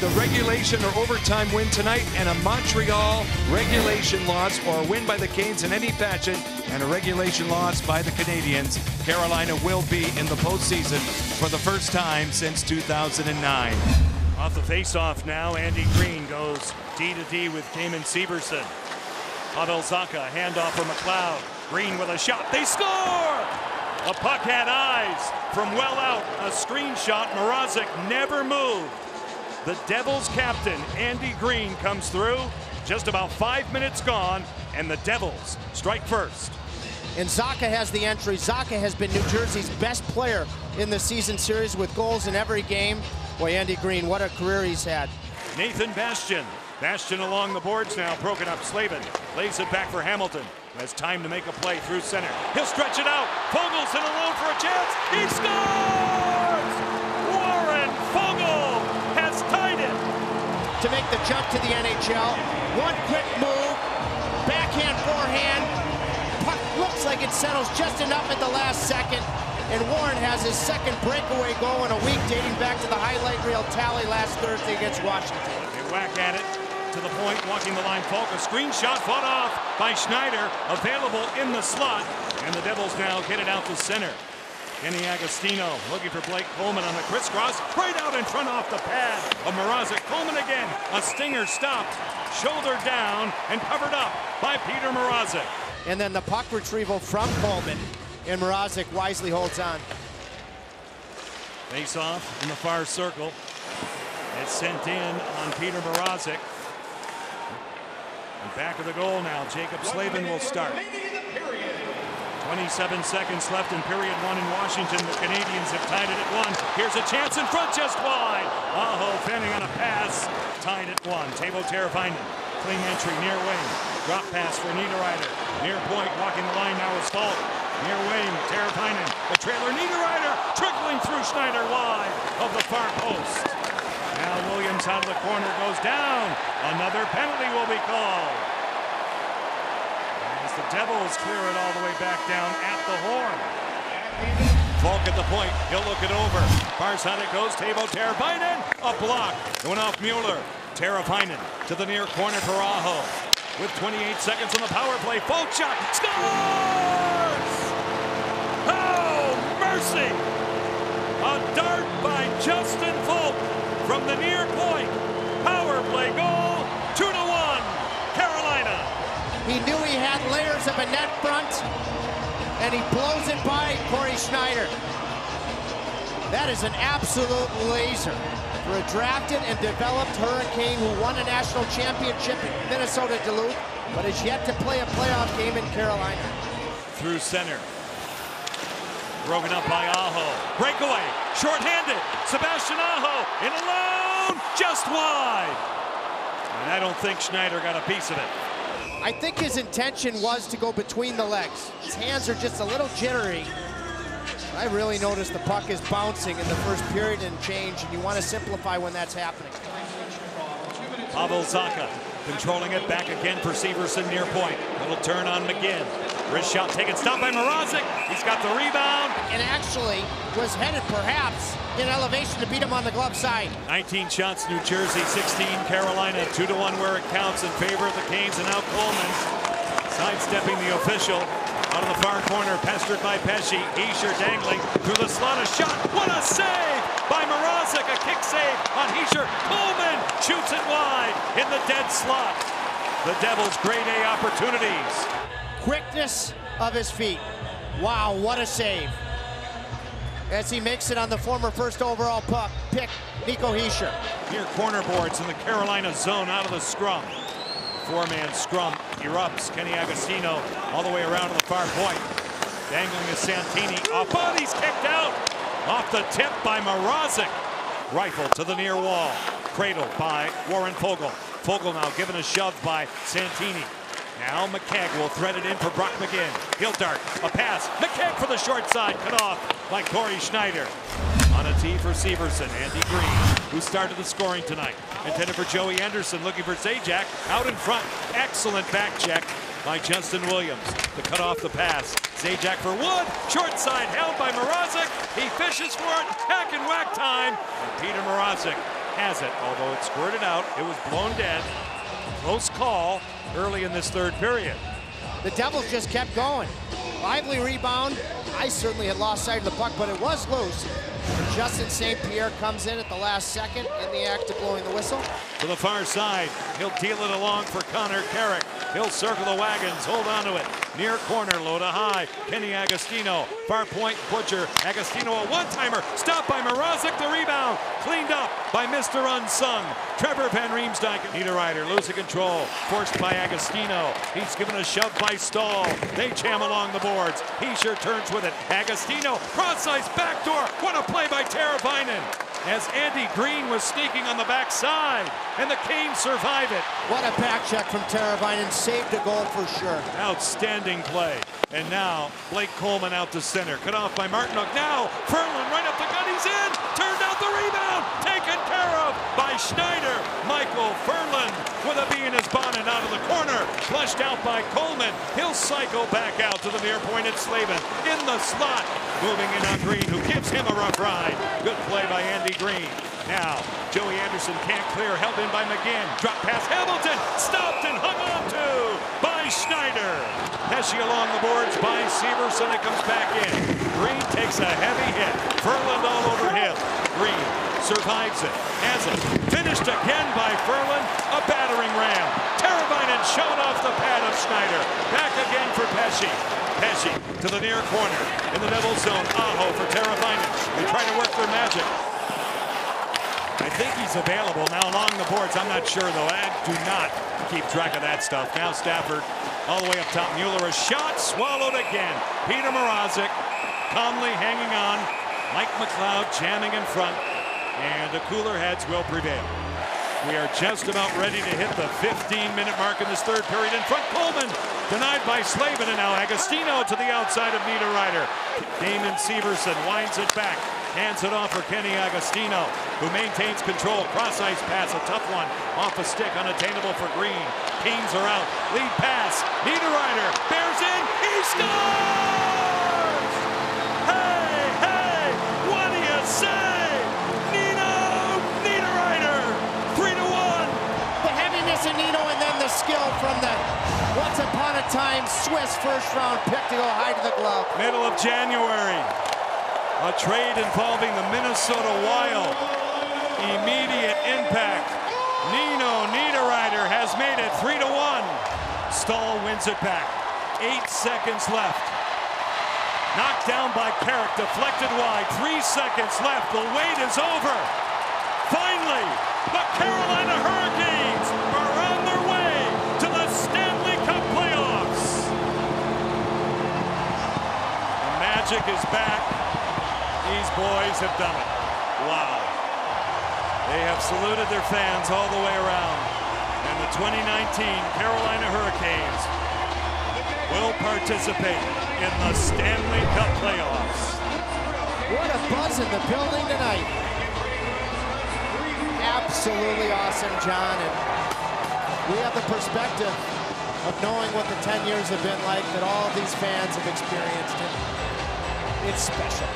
the regulation or overtime win tonight and a Montreal regulation loss or a win by the Canes in any fashion and a regulation loss by the Canadiens. Carolina will be in the postseason for the first time since 2009. Off the face-off now, Andy Greene goes D to D with Damon Severson. Pavel Zacha, handoff for McLeod. Greene with a shot. They score! A puck had eyes from well out. A screenshot. Mrazek never moved. The Devils captain, Andy Greene, comes through. Just about five minutes gone, and the Devils strike first. And Zacha has the entry. Zacha has been New Jersey's best player in the season series with goals in every game. Boy, Andy Greene, what a career he's had. Nathan Bastian. Bastian along the boards now, broken up. Slavin lays it back for Hamilton. Has time to make a play through center. He'll stretch it out. Foegele's in alone for a chance. He scores! Make the jump to the NHL. One quick move. Backhand, forehand. Puck looks like it settles just enough at the last second. And Warren has his second breakaway goal in a week dating back to the highlight reel tally last Thursday against Washington. They whack at it to the point, walking the line. Faulk, a screenshot fought off by Schneider, available in the slot. And the Devils now get it out to center. Kenny Agostino looking for Blake Coleman on the crisscross, right out in front off the pad of Mrazek. Coleman again, a stinger stopped, shoulder down, and covered up by Peter Mrazek. And then the puck retrieval from Coleman, and Mrazek wisely holds on. Face off in the far circle. It's sent in on Peter Mrazek. And back of the goal now, Jaccob Slavin will start. 27 seconds left in period one in Washington. The Canadiens have tied it at one. Here's a chance in front, just wide. Aho fending on a pass. Tied at one. Teuvo Teravainen. Clean entry near wing. Drop pass for Niederreiter. Near point, walking the line now is Faulk. Near wing, Teravainen. The trailer, Niederreiter, trickling through Schneider wide of the far post. Now Williams out of the corner goes down. Another penalty will be called. As the Devils clear it all the way back down at the horn. Faulk at the point. He'll look it over. Far side it goes. Teuvo Teravainen. A block. It went off Mueller. Teravainen to the near corner for Aho. With 28 seconds on the power play. Faulk shot. Scores! Oh, mercy! A dart by Justin Faulk from the near point. Power play goal. Two to one. Carolina. He knew he of a net front, and he blows it by Cory Schneider. That is an absolute laser for a drafted and developed Hurricane who won a national championship in Minnesota Duluth, but has yet to play a playoff game in Carolina. Through center. Broken up by Aho. Breakaway. Short-handed. Sebastian Aho in alone. Just wide. And I don't think Schneider got a piece of it. I think his intention was to go between the legs. His hands are just a little jittery. I really noticed the puck is bouncing in the first period and change, and you want to simplify when that's happening. Pavel Zacha controlling it back again for Severson near point. Little turn on McGinn. Wrist shot taken, stopped by Mrazek. He's got the rebound. And actually was headed perhaps in elevation to beat him on the glove side. 19 shots, New Jersey, 16 Carolina. 2 to 1 where it counts in favor of the Canes. And now Coleman sidestepping the official. Out of the far corner, pestered by Pesce. Hischier dangling through the slot. A shot. What a save by Mrazek. A kick save on Hischier. Coleman shoots it wide in the dead slot. The Devils' grade A opportunities. Quickness of his feet. Wow, what a save. As he makes it on the former first overall puck, pick, Nico Hischier. Near corner boards in the Carolina zone out of the scrum. Four-man scrum erupts. Kenny Agostino all the way around to the far point. Dangling is Santini. Oh, a body's kicked out. Off the tip by Mrazek. Rifle to the near wall. Cradled by Warren Foegele. Foegele now given a shove by Santini. Now McKegg will thread it in for Brock McGinn. He'll dart. A pass. McKegg for the short side. Cut off by Cory Schneider. On a tee for Severson. Andy Greene, who started the scoring tonight. Intended for Joey Anderson, looking for Zajac. Out in front. Excellent back check by Justin Williams to cut off the pass. Zajac for Wood. Short side held by Mrazek. He fishes for it. Hack and whack time. And Peter Mrazek has it, although it squirted out. It was blown dead. Close call early in this third period. The Devils just kept going. Lively rebound. I certainly had lost sight of the puck, but it was loose. Justin St. Pierre comes in at the last second in the act of blowing the whistle. To the far side, he'll deal it along for Connor Carrick. He'll circle the wagons, hold on to it. Near corner, low to high. Kenny Agostino, far point, Butcher. Agostino, a one-timer, stopped by Mrazek, the rebound. Cleaned up by Mr. Unsung. Trevor Van Riemsdyk. Niederreiter losing control, forced by Agostino. He's given a shove by Staal. They jam along the boards. He sure turns with it. Agostino, cross-ice backdoor. What a play by Teravainen as Andy Greene was sneaking on the backside, and the Canes survive it. What a back check from Teravainen. Saved a goal for sure. Outstanding play. And now Blake Coleman out to center. Cut off by Martinook. Now Ferland right up the gut. He's in. Turned out the rebound. Taken care of by Schneider. Micheal Ferland with a bee in his bonnet out of the corner. Flushed out by Coleman. He'll cycle back out to the near point at Slavin. In the slot. Moving in on Greene, who gives him a rough ride. Good play by Andy Greene. Now, Joey Anderson can't clear, held in by McGinn. Drop pass, Hamilton, stopped and hung on to by Schneider. Pesce along the boards by Severson, it comes back in. Greene takes a heavy hit. Ferland all over him. Greene survives it, has it. Finished again by Ferland, a battering ram. Teravainen shot off the pad of Schneider. Back again for Pesce. Pesce to the near corner in the Devils zone. Aho for Teravainen. They try to work their magic. I think he's available now along the boards. I'm not sure though. I do not keep track of that stuff. Now Stafford all the way up top. Mueller a shot swallowed again. Peter Mrazek calmly hanging on. Mike McLeod jamming in front. And the cooler heads will prevail. We are just about ready to hit the 15-minute mark in this third period. In front, Coleman denied by Slavin, and now Agostino to the outside of Niederreiter. Damon Severson winds it back. Hands it off for Kenny Agostino, who maintains control. Cross ice pass, a tough one. Off a stick, unattainable for Greene. Canes are out. Lead pass. Niederreiter bears in. He scores! From the once upon a time Swiss first round pick to go high to the glove. Middle of January. A trade involving the Minnesota Wild. Immediate impact. Nino Niederreiter has made it 3 to 1. Staal wins it back. Eight seconds left. Knocked down by Carrick, deflected wide. Three seconds left. The wait is over. Finally, the Carolina Hurricanes magic is back. These boys have done it. Wow. They have saluted their fans all the way around. And the 2019 Carolina Hurricanes will participate in the Stanley Cup playoffs. What a buzz in the building tonight. Absolutely awesome, John. And we have the perspective of knowing what the 10 years have been like that all of these fans have experienced. It's special.